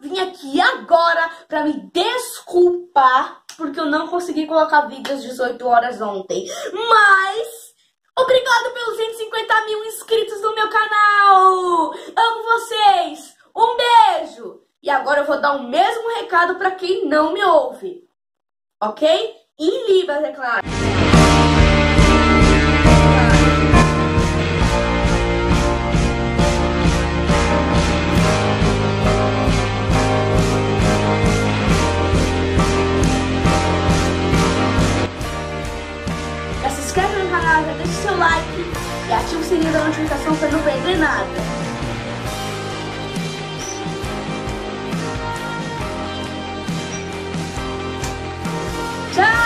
vim aqui agora pra me desculpar porque eu não consegui colocar vídeo às 18 horas ontem. Mas, obrigado pelos 150 mil inscritos no meu canal! Amo vocês! Um beijo! E agora eu vou dar o mesmo recado pra quem não me ouve. Ok? Em Libras, é claro. Inscreve no canal, já deixa o seu like e ativa o sininho da notificação para não perder nada. Tchau!